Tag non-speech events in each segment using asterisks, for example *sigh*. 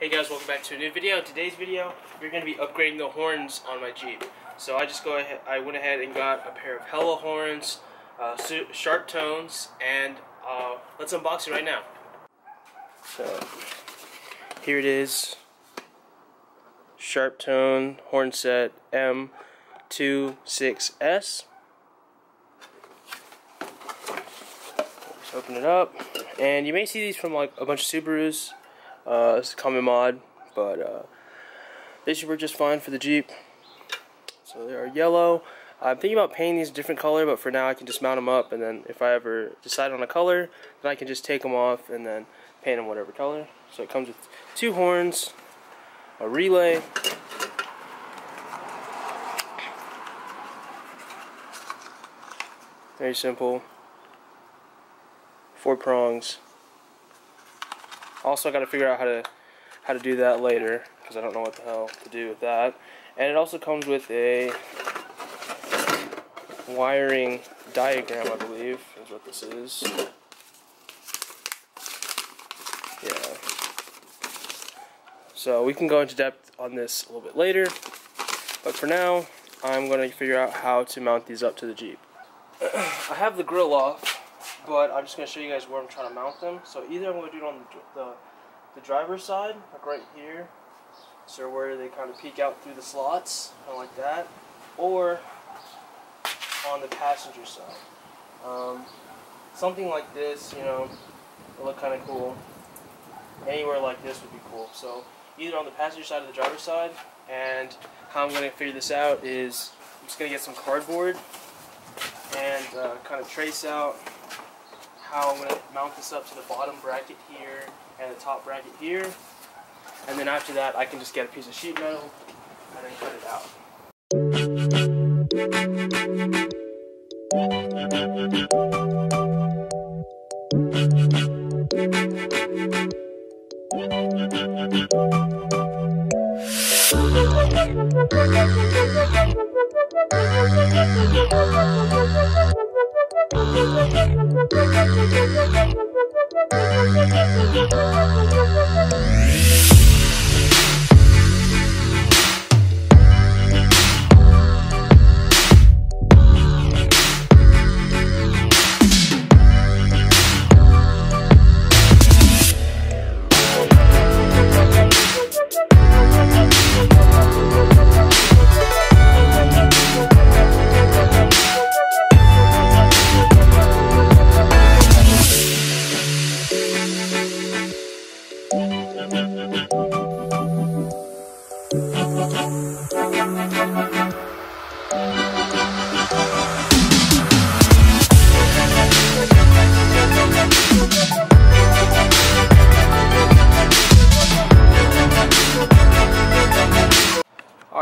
Hey guys, welcome back to a new video. Today's video, we're going to be upgrading the horns on my Jeep. So I just go ahead, I went ahead and got a pair of Hella horns, uh, Sharptones, and uh, let's unbox it right now. So here it is, Sharptone horn set M26S. Let's open it up, and you may see these from like a bunch of Subarus. Uh, it's a common mod, but uh, they should work just fine for the Jeep. So they are yellow. I'm thinking about painting these a different color, but for now I can just mount them up, and then if I ever decide on a color, then I can just take them off and then paint them whatever color. So it comes with two horns, a relay, very simple, four prongs, also, I got to figure out how to how to do that later because I don't know what the hell to do with that. And it also comes with a wiring diagram, I believe, is what this is. Yeah. So we can go into depth on this a little bit later. But for now, I'm going to figure out how to mount these up to the Jeep. *clears throat* I have the grill off but I'm just going to show you guys where I'm trying to mount them. So either I'm going to do it on the, the, the driver's side, like right here, so where they kind of peek out through the slots, kind of like that, or on the passenger side. Um, something like this, you know, will look kind of cool. Anywhere like this would be cool. So either on the passenger side or the driver's side, and how I'm going to figure this out is I'm just going to get some cardboard and uh, kind of trace out how I'm going to mount this up to the bottom bracket here and the top bracket here. And then after that, I can just get a piece of sheet metal and then cut it out. *laughs* Thank you.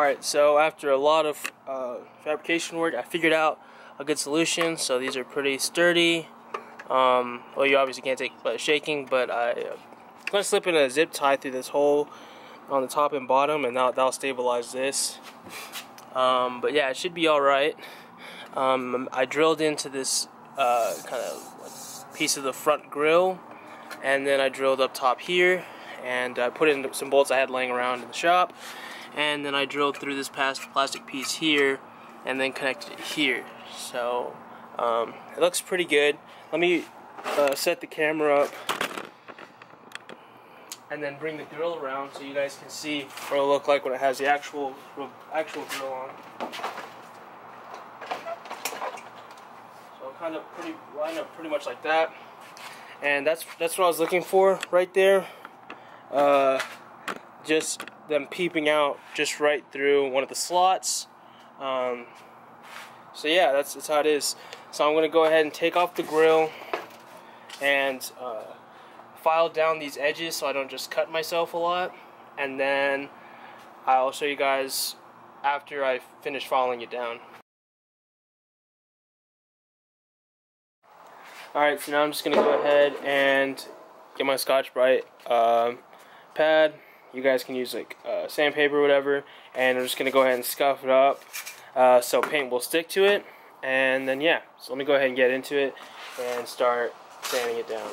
Alright, so after a lot of uh, fabrication work, I figured out a good solution. So these are pretty sturdy. Um, well, you obviously can't take shaking, but I, am going to slip in a zip tie through this hole on the top and bottom, and that, that'll stabilize this. Um, but yeah, it should be alright. Um, I drilled into this uh, kind of piece of the front grill, and then I drilled up top here, and I put in some bolts I had laying around in the shop and then I drilled through this past plastic piece here and then connected it here. So um, it looks pretty good. Let me uh, set the camera up and then bring the grill around so you guys can see what it'll look like when it has the actual actual grill on. So kind of pretty line up pretty much like that. And that's that's what I was looking for right there. Uh, just them peeping out just right through one of the slots. Um, so yeah, that's, that's how it is. So I'm going to go ahead and take off the grill and uh, file down these edges so I don't just cut myself a lot. And then I'll show you guys after I finish filing it down. Alright, so now I'm just going to go ahead and get my Scotch-Brite um, pad you guys can use like uh, sandpaper or whatever, and I'm just gonna go ahead and scuff it up uh, so paint will stick to it. And then yeah, so let me go ahead and get into it and start sanding it down.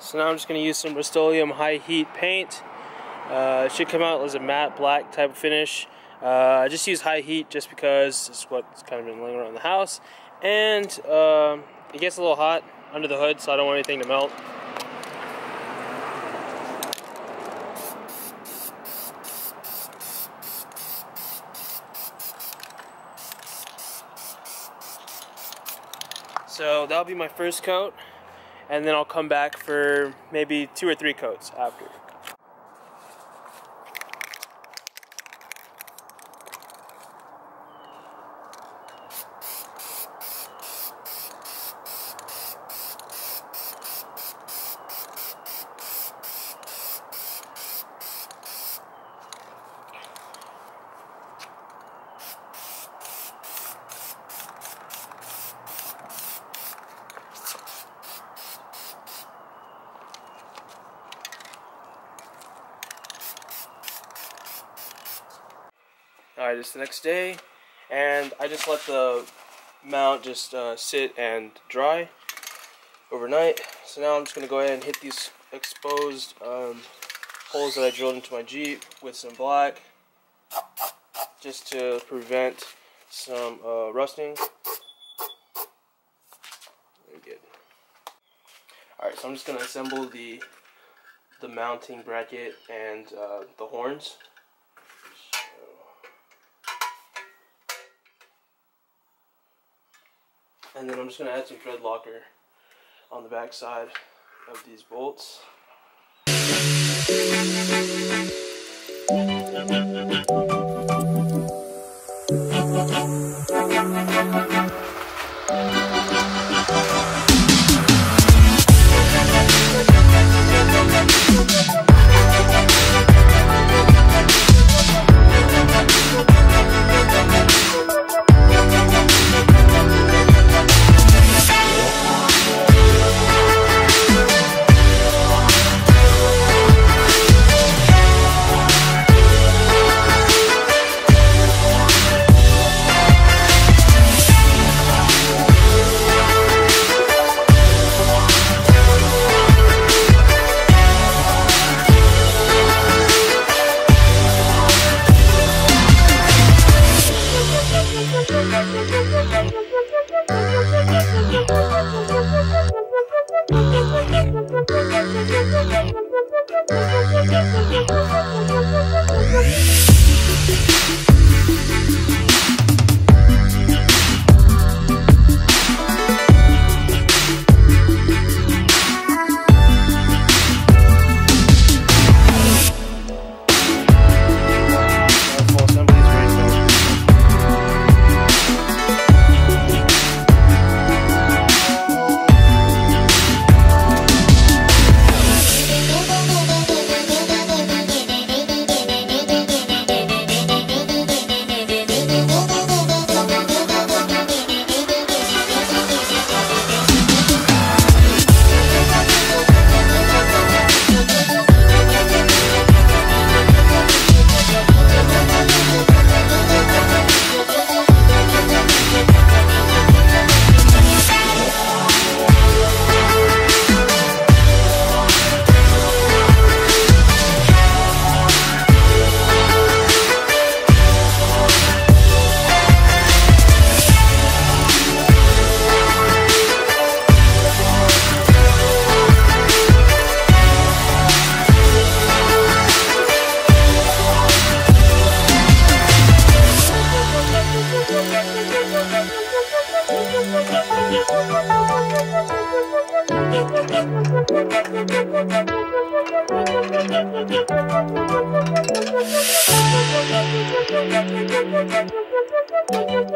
So now I'm just going to use some Rust-Oleum high heat paint. Uh, it should come out as a matte black type of finish. Uh, I just use high heat just because it's what's kind of been laying around the house and um, it gets a little hot under the hood, so I don't want anything to melt. So that'll be my first coat, and then I'll come back for maybe two or three coats after. Alright, it's the next day, and I just let the mount just uh, sit and dry overnight. So now I'm just going to go ahead and hit these exposed um, holes that I drilled into my Jeep with some black, just to prevent some uh, rusting. Alright, so I'm just going to assemble the the mounting bracket and uh, the horns. And then I'm just going to add some thread locker on the back side of these bolts.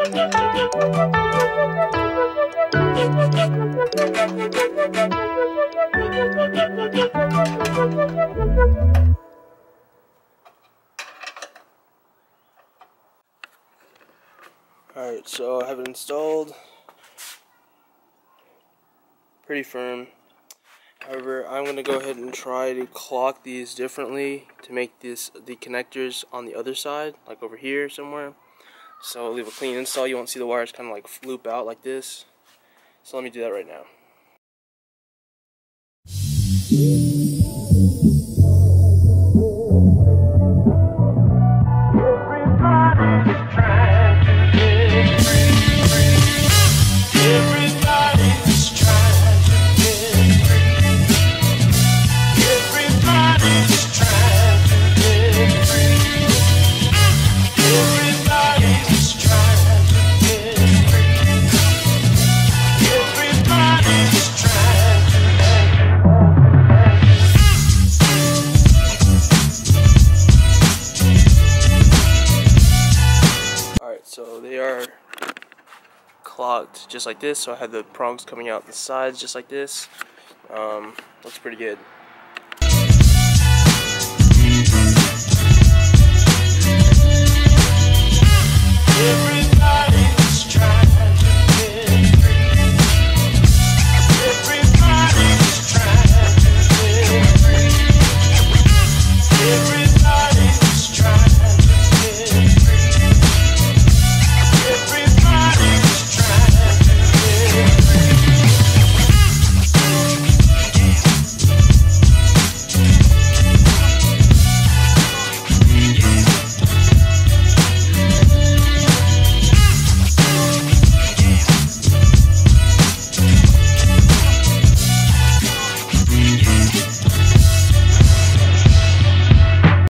Alright, so I have it installed. Pretty firm. However, I'm going to go ahead and try to clock these differently to make this the connectors on the other side, like over here somewhere. So leave a clean install. You won't see the wires kind of like loop out like this. So let me do that right now. Just like this. So I had the prongs coming out the sides just like this. Um, looks pretty good.